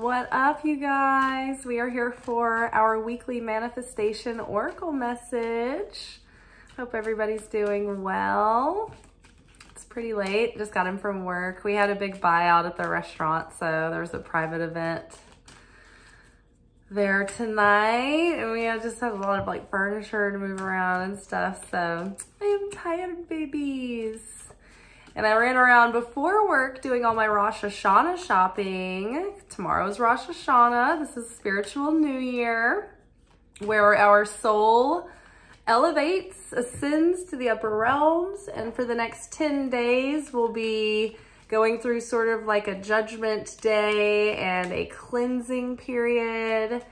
What up, you guys? We are here for our weekly manifestation oracle message. Hope everybody's doing well. It's pretty late. Just got him from work. We had a big buyout at the restaurant, so there was a private event there tonight and we just have a lot of like furniture to move around and stuff so I am tired babies and I ran around before work doing all my Rosh Hashanah shopping tomorrow's Rosh Hashanah this is spiritual new year where our soul elevates ascends to the upper realms and for the next 10 days we'll be going through sort of like a judgment day and a cleansing period.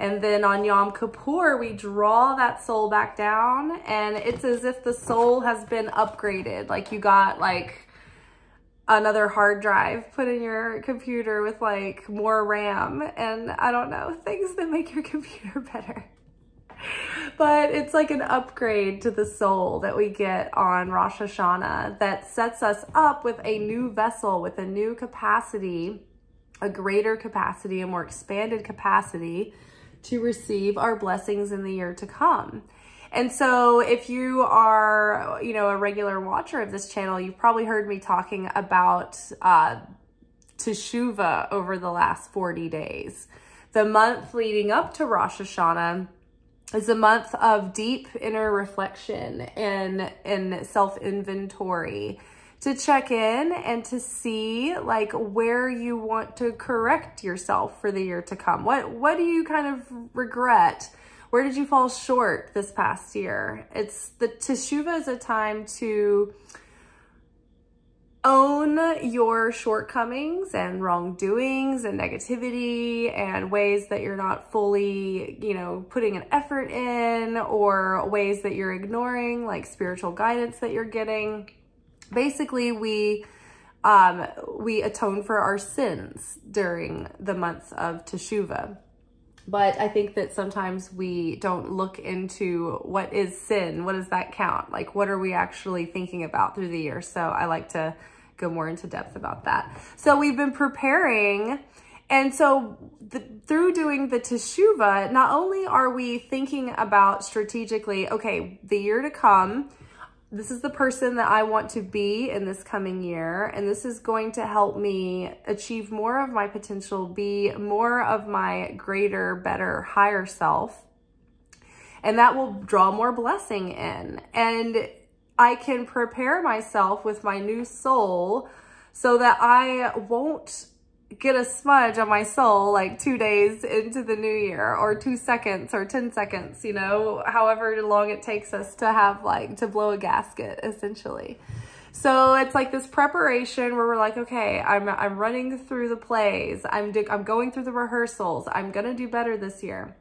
And then on Yom Kippur, we draw that soul back down and it's as if the soul has been upgraded. Like you got like another hard drive put in your computer with like more RAM and I don't know, things that make your computer better but it's like an upgrade to the soul that we get on Rosh Hashanah that sets us up with a new vessel, with a new capacity, a greater capacity, a more expanded capacity to receive our blessings in the year to come. And so if you are, you know, a regular watcher of this channel, you've probably heard me talking about uh, Teshuvah over the last 40 days. The month leading up to Rosh Hashanah is a month of deep inner reflection and, and self-inventory to check in and to see like where you want to correct yourself for the year to come. What, what do you kind of regret? Where did you fall short this past year? It's the Teshuvah is a time to own your shortcomings and wrongdoings and negativity and ways that you're not fully, you know, putting an effort in or ways that you're ignoring, like spiritual guidance that you're getting. Basically, we um, we atone for our sins during the month of Teshuvah. But I think that sometimes we don't look into what is sin, what does that count? Like what are we actually thinking about through the year? So I like to go more into depth about that. So we've been preparing and so the, through doing the Teshuvah, not only are we thinking about strategically, okay, the year to come, this is the person that I want to be in this coming year. And this is going to help me achieve more of my potential, be more of my greater, better, higher self. And that will draw more blessing in. And I can prepare myself with my new soul so that I won't get a smudge on my soul like two days into the new year or two seconds or 10 seconds, you know, however long it takes us to have like to blow a gasket essentially. So it's like this preparation where we're like, okay, I'm, I'm running through the plays. I'm, I'm going through the rehearsals. I'm going to do better this year.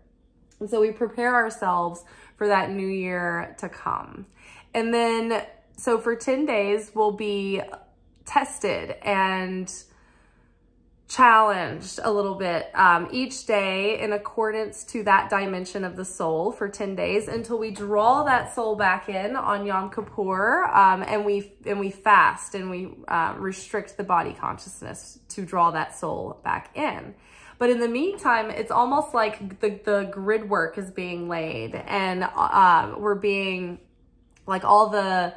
And so we prepare ourselves for that new year to come. And then, so for 10 days, we'll be tested and challenged a little bit um, each day in accordance to that dimension of the soul for 10 days until we draw that soul back in on Yom Kippur um, and we and we fast and we uh, restrict the body consciousness to draw that soul back in. But in the meantime, it's almost like the, the grid work is being laid and uh, we're being like all the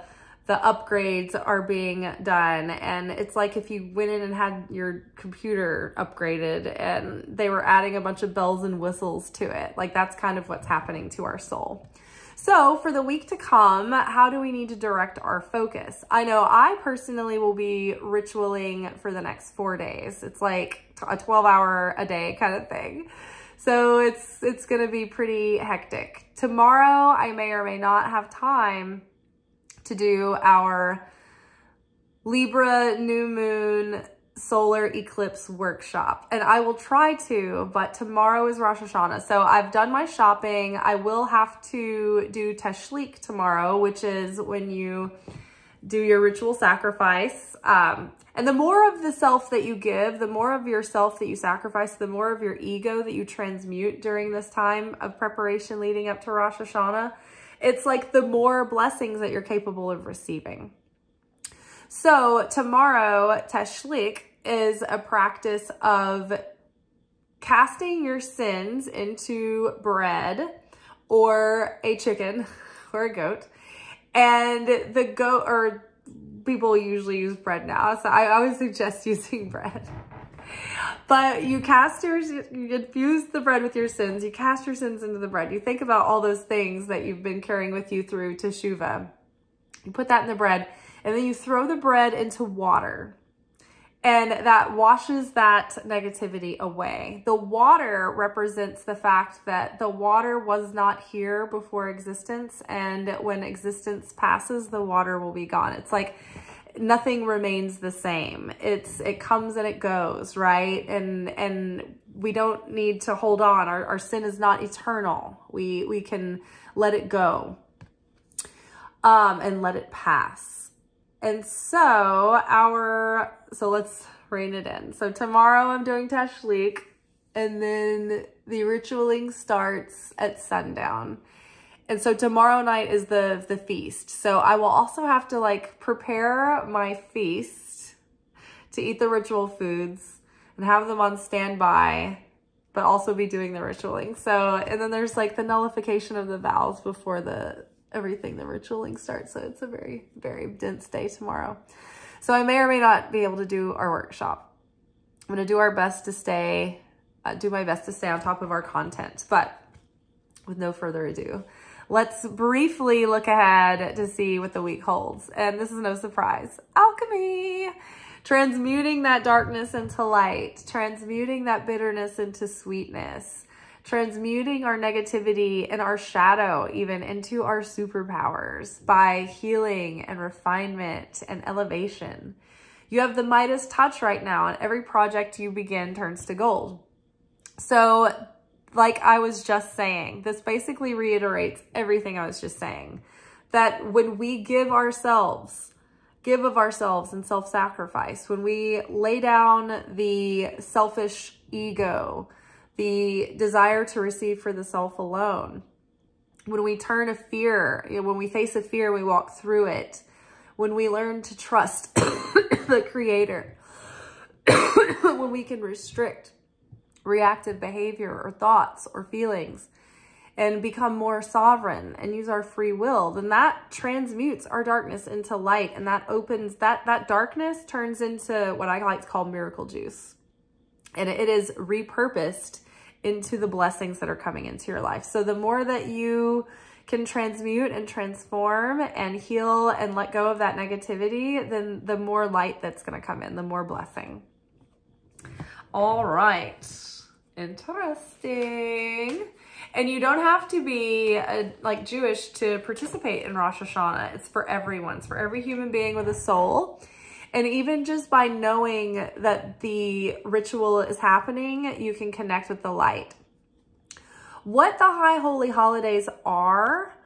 the upgrades are being done. And it's like if you went in and had your computer upgraded and they were adding a bunch of bells and whistles to it. Like that's kind of what's happening to our soul. So for the week to come how do we need to direct our focus? I know i personally will be ritualing for the next four days. It's like a 12 hour a day kind of thing. So it's, it's going to be pretty hectic. Tomorrow, I may or may not have time to do our Libra new moon solar eclipse workshop. And I will try to but tomorrow is Rosh Hashanah. So I've done my shopping. I will have to do Teshlik tomorrow which is when you do your ritual sacrifice. Um, and the more of the self that you give, the more of yourself that you sacrifice, the more of your ego that you transmute during this time of preparation leading up to Rosh Hashanah, it's like the more blessings that you're capable of receiving. So tomorrow, Tashlik is a practice of casting your sins into bread or a chicken or a goat. And the goat, or people usually use bread now, so I always suggest using bread. But you cast your, you infuse the bread with your sins. You cast your sins into the bread. You think about all those things that you've been carrying with you through Teshuvah. You put that in the bread and then you throw the bread into water and that washes that negativity away. The water represents the fact that the water was not here before existence and when existence passes, the water will be gone. It's like nothing remains the same. It's it comes and it goes, right? And and we don't need to hold on. Our, our sin is not eternal. We we can let it go um, and let it pass. And so our, so let's rein it in. So tomorrow I'm doing tashlik and then the ritualing starts at sundown. And so tomorrow night is the, the feast. So I will also have to like prepare my feast to eat the ritual foods and have them on standby, but also be doing the ritualing. So, and then there's like the nullification of the vows before the everything, the ritualing starts. So it's a very, very dense day tomorrow. So I may or may not be able to do our workshop. I'm going to do our best to stay, uh, do my best to stay on top of our content, but with no further ado, Let's briefly look ahead to see what the week holds. And this is no surprise. Alchemy! Transmuting that darkness into light. Transmuting that bitterness into sweetness. Transmuting our negativity and our shadow even into our superpowers by healing and refinement and elevation. You have the Midas touch right now and every project you begin turns to gold. So like I was just saying, this basically reiterates everything I was just saying. That when we give ourselves, give of ourselves in self-sacrifice, when we lay down the selfish ego, the desire to receive for the self alone, when we turn a fear, when we face a fear, we walk through it, when we learn to trust the creator, when we can restrict reactive behavior or thoughts or feelings and become more sovereign and use our free will, then that transmutes our darkness into light and that opens, that, that darkness turns into what I like to call miracle juice. And it is repurposed into the blessings that are coming into your life. So the more that you can transmute and transform and heal and let go of that negativity, then the more light that's going to come in, the more blessing. All right. Interesting. And you don't have to be uh, like Jewish to participate in Rosh Hashanah. It's for everyone. It's for every human being with a soul. And even just by knowing that the ritual is happening, you can connect with the light. What the high holy holidays are,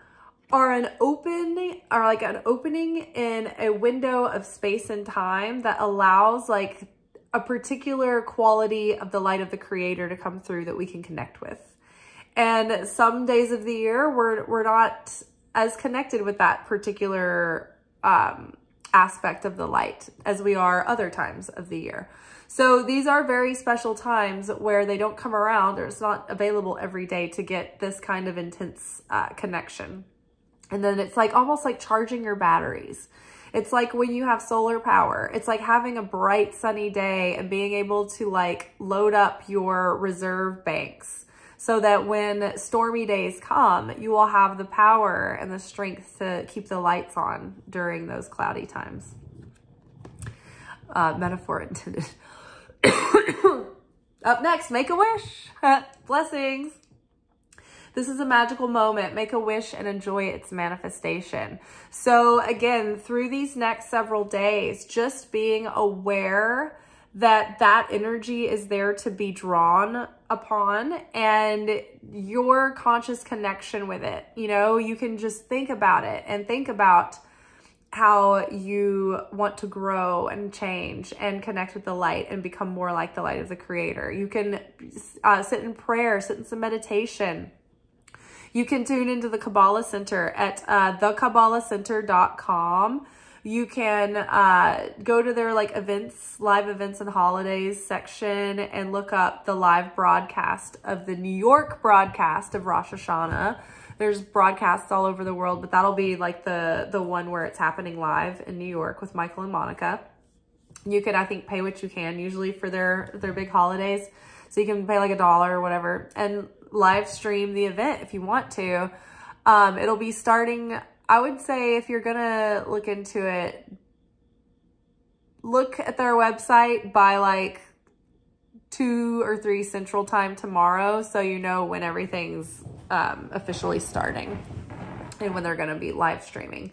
are an open, are like an opening in a window of space and time that allows like a particular quality of the light of the creator to come through that we can connect with. And some days of the year, we're, we're not as connected with that particular um, aspect of the light as we are other times of the year. So these are very special times where they don't come around or it's not available every day to get this kind of intense uh, connection. And then it's like almost like charging your batteries. It's like when you have solar power. It's like having a bright sunny day and being able to like load up your reserve banks so that when stormy days come, you will have the power and the strength to keep the lights on during those cloudy times. Uh, metaphor intended. Up next, make a wish. Blessings. This is a magical moment. Make a wish and enjoy its manifestation. So again, through these next several days, just being aware that that energy is there to be drawn upon and your conscious connection with it. You know, you can just think about it and think about how you want to grow and change and connect with the light and become more like the light of the creator. You can uh, sit in prayer, sit in some meditation, you can tune into the Kabbalah Center at uh, thekabbalahcenter.com. You can uh, go to their like events, live events and holidays section and look up the live broadcast of the New York broadcast of Rosh Hashanah. There's broadcasts all over the world, but that'll be like the, the one where it's happening live in New York with Michael and Monica. You could, I think, pay what you can usually for their, their big holidays. So you can pay like a dollar or whatever and live stream the event if you want to. Um, it'll be starting, I would say if you're going to look into it, look at their website by like two or three central time tomorrow so you know when everything's um, officially starting and when they're going to be live streaming.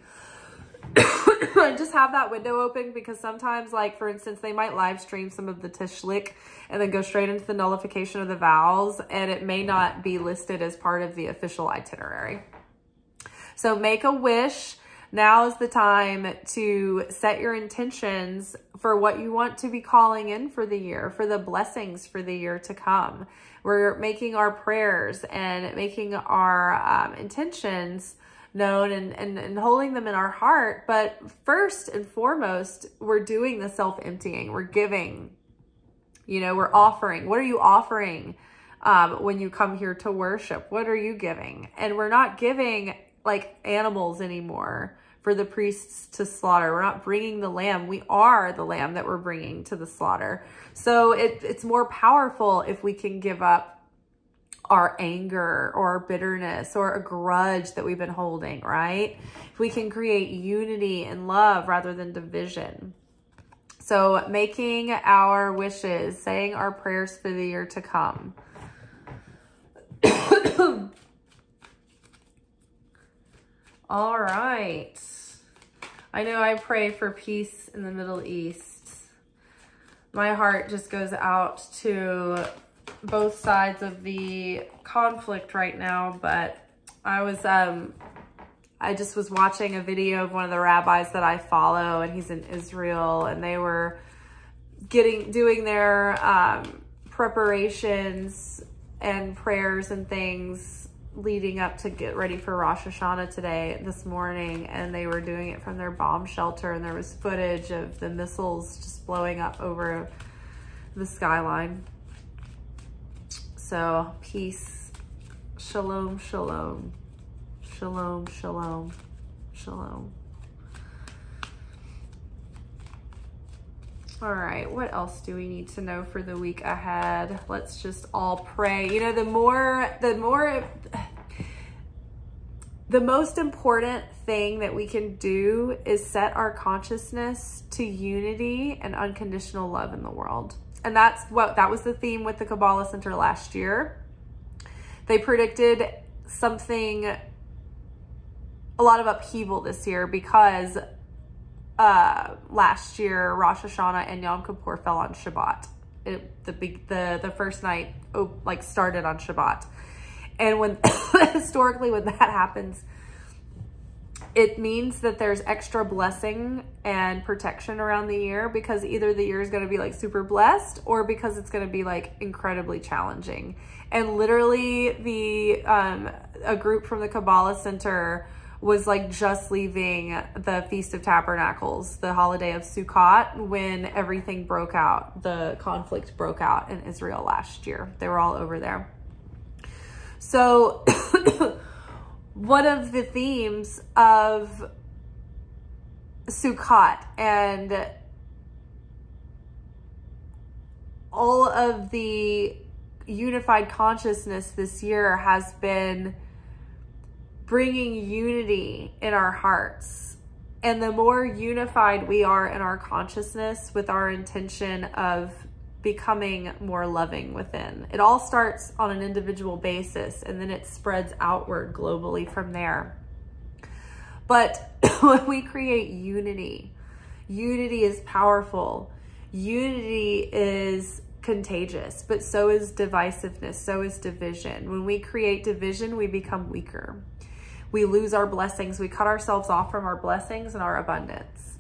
just have that window open because sometimes like for instance they might live stream some of the tishlik and then go straight into the nullification of the vows and it may not be listed as part of the official itinerary so make a wish now is the time to set your intentions for what you want to be calling in for the year, for the blessings for the year to come. We're making our prayers and making our um, intentions known and, and, and holding them in our heart. But first and foremost, we're doing the self-emptying. We're giving, you know, we're offering. What are you offering um, when you come here to worship? What are you giving? And we're not giving like animals anymore for the priests to slaughter. We're not bringing the lamb. We are the lamb that we're bringing to the slaughter. So it, it's more powerful if we can give up our anger or our bitterness or a grudge that we've been holding, right? If we can create unity and love rather than division. So making our wishes, saying our prayers for the year to come. All right. I know I pray for peace in the Middle East. My heart just goes out to both sides of the conflict right now, but I was, um, I just was watching a video of one of the rabbis that I follow and he's in Israel and they were getting, doing their, um, preparations and prayers and things leading up to get ready for Rosh Hashanah today, this morning, and they were doing it from their bomb shelter, and there was footage of the missiles just blowing up over the skyline. So, peace. Shalom, shalom. Shalom, shalom, shalom. All right, what else do we need to know for the week ahead? Let's just all pray. You know, the more, the more, the most important thing that we can do is set our consciousness to unity and unconditional love in the world. And that's what, that was the theme with the Kabbalah Center last year. They predicted something, a lot of upheaval this year because uh, last year, Rosh Hashanah and Yom Kippur fell on Shabbat. It, the big, the the first night oh, like started on Shabbat, and when historically when that happens, it means that there's extra blessing and protection around the year because either the year is going to be like super blessed or because it's going to be like incredibly challenging. And literally, the um, a group from the Kabbalah Center was like just leaving the Feast of Tabernacles, the holiday of Sukkot, when everything broke out. The conflict broke out in Israel last year. They were all over there. So one of the themes of Sukkot and all of the unified consciousness this year has been bringing unity in our hearts. And the more unified we are in our consciousness with our intention of becoming more loving within. It all starts on an individual basis and then it spreads outward globally from there. But when we create unity, unity is powerful. Unity is contagious, but so is divisiveness, so is division. When we create division, we become weaker we lose our blessings. We cut ourselves off from our blessings and our abundance.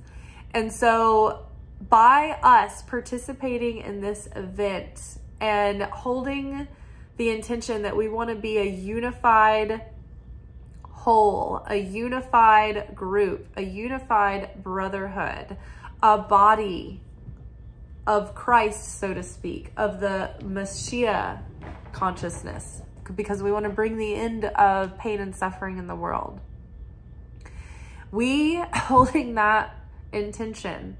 And so by us participating in this event and holding the intention that we want to be a unified, whole, a unified group, a unified brotherhood, a body of Christ, so to speak, of the Messiah consciousness, because we want to bring the end of pain and suffering in the world. We holding that intention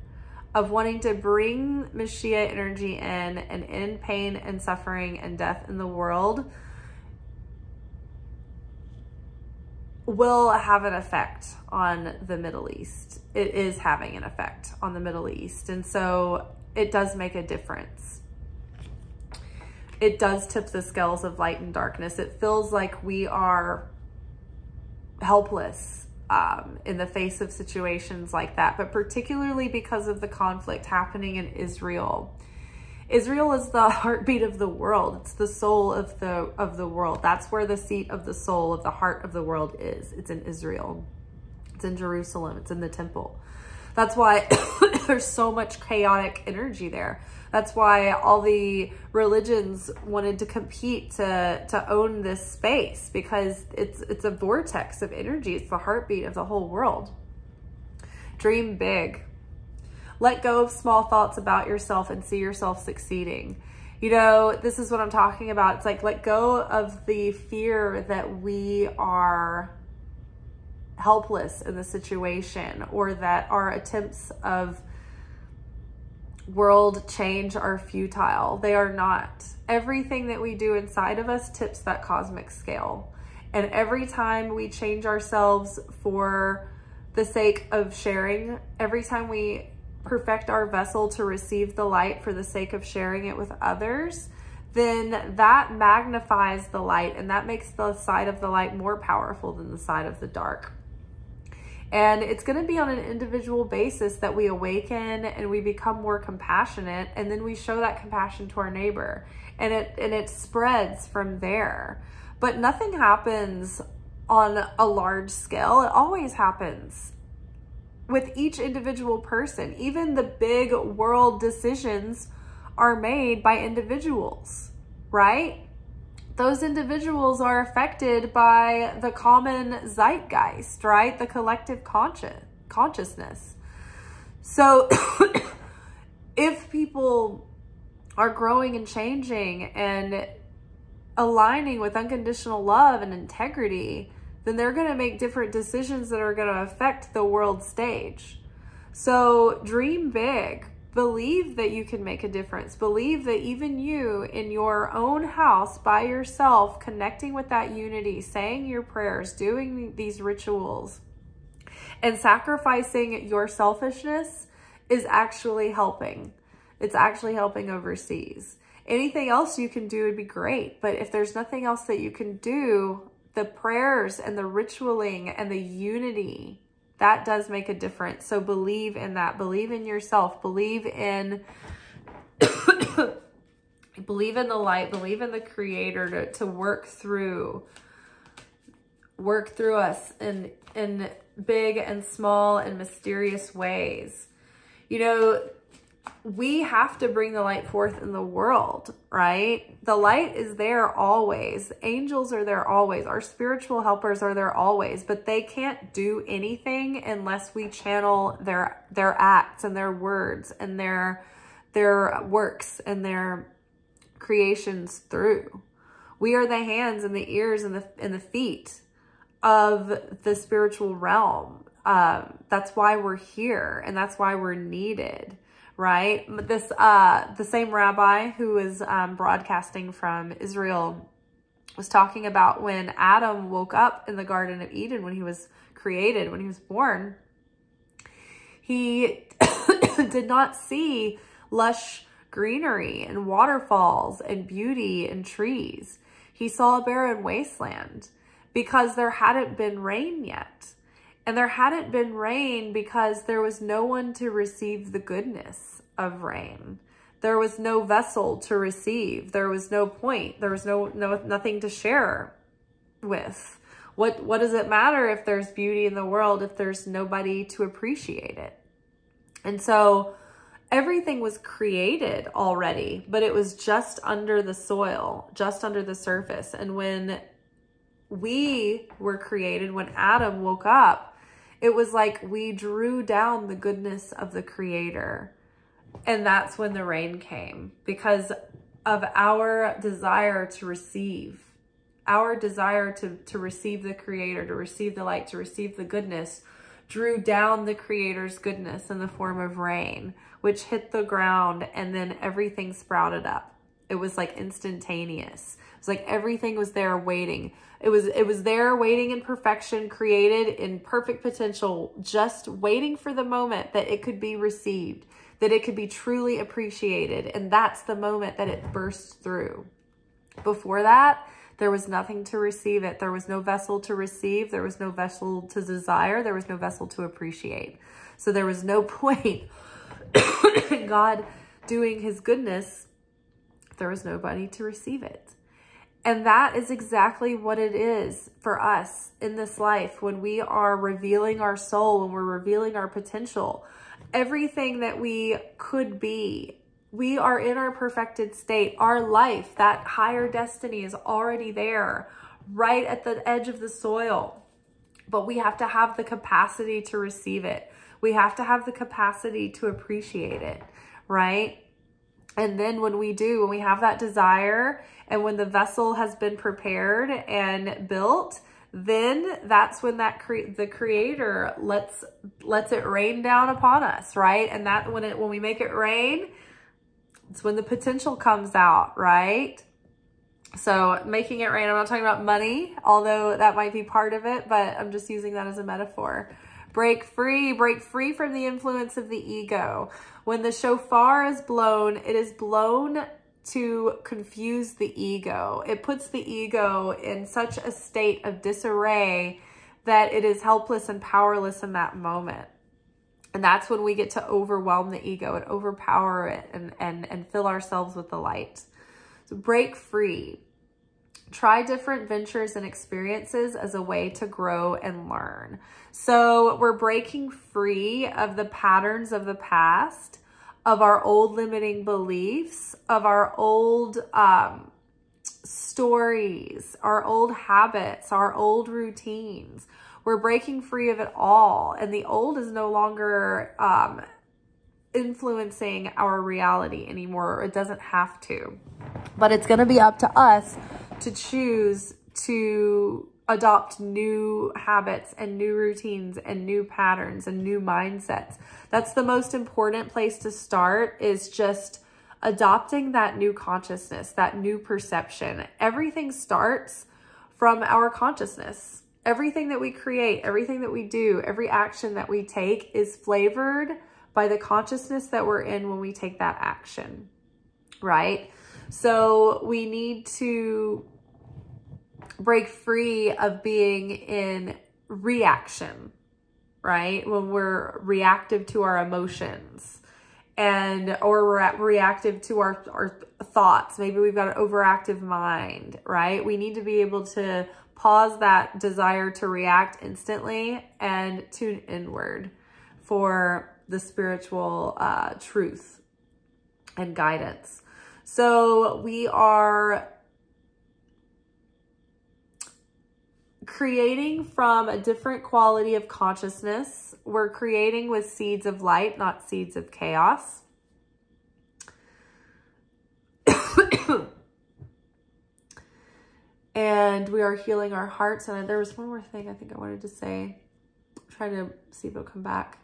of wanting to bring Mashiach energy in and end pain and suffering and death in the world will have an effect on the Middle East. It is having an effect on the Middle East. And so it does make a difference. It does tip the scales of light and darkness. It feels like we are helpless um, in the face of situations like that, but particularly because of the conflict happening in Israel. Israel is the heartbeat of the world. It's the soul of the of the world. That's where the seat of the soul of the heart of the world is. It's in Israel. It's in Jerusalem. It's in the temple. That's why there's so much chaotic energy there. That's why all the religions wanted to compete to, to own this space because it's, it's a vortex of energy. It's the heartbeat of the whole world. Dream big. Let go of small thoughts about yourself and see yourself succeeding. You know, this is what I'm talking about. It's like let go of the fear that we are helpless in the situation or that our attempts of world change are futile. They are not. Everything that we do inside of us tips that cosmic scale. And every time we change ourselves for the sake of sharing, every time we perfect our vessel to receive the light for the sake of sharing it with others, then that magnifies the light and that makes the side of the light more powerful than the side of the dark. And it's going to be on an individual basis that we awaken and we become more compassionate and then we show that compassion to our neighbor and it and it spreads from there. But nothing happens on a large scale. It always happens with each individual person. Even the big world decisions are made by individuals, right? Those individuals are affected by the common zeitgeist, right? The collective conscious consciousness. So if people are growing and changing and aligning with unconditional love and integrity, then they're going to make different decisions that are going to affect the world stage. So dream big, Believe that you can make a difference. Believe that even you in your own house by yourself, connecting with that unity, saying your prayers, doing these rituals, and sacrificing your selfishness is actually helping. It's actually helping overseas. Anything else you can do would be great. But if there's nothing else that you can do, the prayers and the ritualing and the unity that does make a difference. So believe in that. Believe in yourself. Believe in believe in the light. Believe in the creator to, to work through work through us in in big and small and mysterious ways. You know, we have to bring the light forth in the world, right? The light is there always. Angels are there always. Our spiritual helpers are there always, but they can't do anything unless we channel their their acts and their words and their their works and their creations through. We are the hands and the ears and the and the feet of the spiritual realm. Um, that's why we're here and that's why we're needed right? This, uh, the same rabbi who was um, broadcasting from Israel was talking about when Adam woke up in the Garden of Eden when he was created, when he was born, he did not see lush greenery and waterfalls and beauty and trees. He saw a barren wasteland because there hadn't been rain yet. And there hadn't been rain because there was no one to receive the goodness of rain. There was no vessel to receive. There was no point. There was no, no nothing to share with. What, what does it matter if there's beauty in the world if there's nobody to appreciate it? And so everything was created already, but it was just under the soil, just under the surface. And when we were created, when Adam woke up, it was like we drew down the goodness of the creator. And that's when the rain came because of our desire to receive, our desire to, to receive the creator, to receive the light, to receive the goodness, drew down the creator's goodness in the form of rain, which hit the ground and then everything sprouted up. It was like instantaneous. It was like everything was there waiting. It was it was there waiting in perfection, created in perfect potential, just waiting for the moment that it could be received that it could be truly appreciated. And that's the moment that it bursts through. Before that, there was nothing to receive it. There was no vessel to receive. There was no vessel to desire. There was no vessel to appreciate. So there was no point in God doing his goodness. There was nobody to receive it. And that is exactly what it is for us in this life when we are revealing our soul, when we're revealing our potential everything that we could be. We are in our perfected state. Our life, that higher destiny is already there, right at the edge of the soil. But we have to have the capacity to receive it. We have to have the capacity to appreciate it, right? And then when we do, when we have that desire and when the vessel has been prepared and built, then that's when that cre the creator lets lets it rain down upon us, right? And that when it when we make it rain, it's when the potential comes out, right? So making it rain, I'm not talking about money, although that might be part of it, but I'm just using that as a metaphor. Break free, break free from the influence of the ego. When the shofar is blown, it is blown to confuse the ego. It puts the ego in such a state of disarray that it is helpless and powerless in that moment. And that's when we get to overwhelm the ego and overpower it and, and, and fill ourselves with the light. So break free. Try different ventures and experiences as a way to grow and learn. So we're breaking free of the patterns of the past of our old limiting beliefs, of our old um, stories, our old habits, our old routines. We're breaking free of it all. And the old is no longer um, influencing our reality anymore. It doesn't have to. But it's going to be up to us to choose to adopt new habits and new routines and new patterns and new mindsets. That's the most important place to start is just adopting that new consciousness, that new perception. Everything starts from our consciousness. Everything that we create, everything that we do, every action that we take is flavored by the consciousness that we're in when we take that action, right? So we need to break free of being in reaction, right? When we're reactive to our emotions and or we're reactive to our, our thoughts. Maybe we've got an overactive mind, right? We need to be able to pause that desire to react instantly and tune inward for the spiritual uh, truth and guidance. So we are creating from a different quality of consciousness. We're creating with seeds of light, not seeds of chaos. and we are healing our hearts. And there was one more thing I think I wanted to say. Trying to see if it'll come back.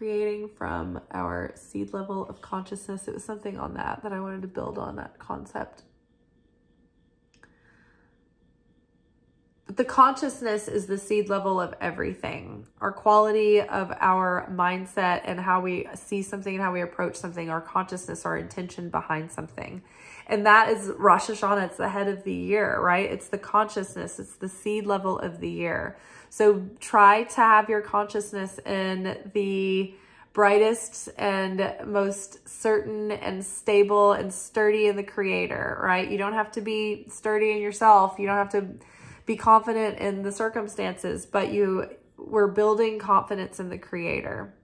Creating from our seed level of consciousness. It was something on that that I wanted to build on that concept. But the consciousness is the seed level of everything. Our quality of our mindset and how we see something and how we approach something, our consciousness, our intention behind something. And that is Rosh Hashanah. It's the head of the year, right? It's the consciousness. It's the seed level of the year. So try to have your consciousness in the brightest and most certain and stable and sturdy in the creator, right? You don't have to be sturdy in yourself. You don't have to be confident in the circumstances, but you we're building confidence in the creator.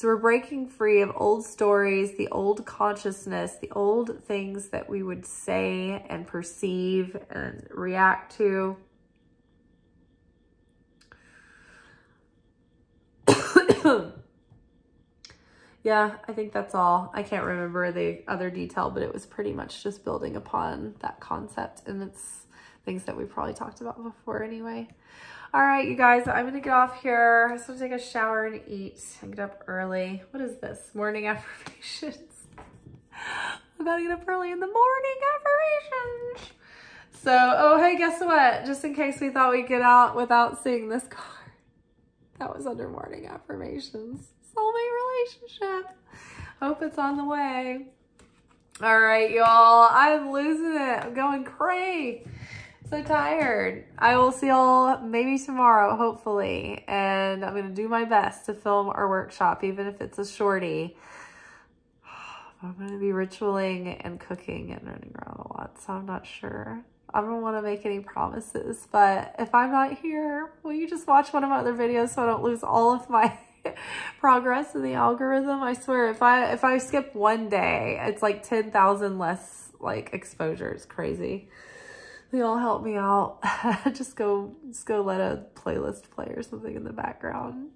So we're breaking free of old stories, the old consciousness, the old things that we would say and perceive and react to. yeah, I think that's all. I can't remember the other detail, but it was pretty much just building upon that concept and it's things that we probably talked about before anyway. All right, you guys, I'm gonna get off here. I'm gonna take a shower and eat and get up early. What is this? Morning affirmations. I gotta get up early in the morning affirmations. So, oh, hey, guess what? Just in case we thought we'd get out without seeing this card. That was under morning affirmations. Soulmate relationship. Hope it's on the way. All right, y'all. I'm losing it. I'm going cray. So tired. I will see y'all maybe tomorrow, hopefully. And I'm going to do my best to film our workshop, even if it's a shorty. I'm going to be ritualing and cooking and running around a lot, so I'm not sure. I don't want to make any promises, but if I'm not here, will you just watch one of my other videos so I don't lose all of my progress in the algorithm? I swear, if I if I skip one day, it's like 10,000 less like exposure. It's crazy. They all help me out. just go just go let a playlist play or something in the background.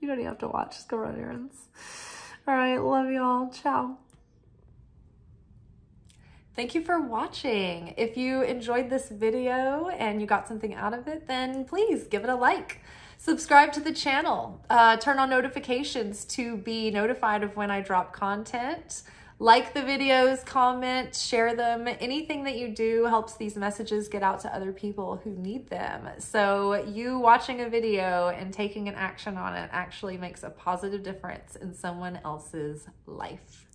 You don't even have to watch. Just go run errands. All right, love y'all. Ciao. Thank you for watching. If you enjoyed this video and you got something out of it, then please give it a like. Subscribe to the channel. Uh, turn on notifications to be notified of when I drop content. Like the videos, comment, share them. Anything that you do helps these messages get out to other people who need them. So you watching a video and taking an action on it actually makes a positive difference in someone else's life.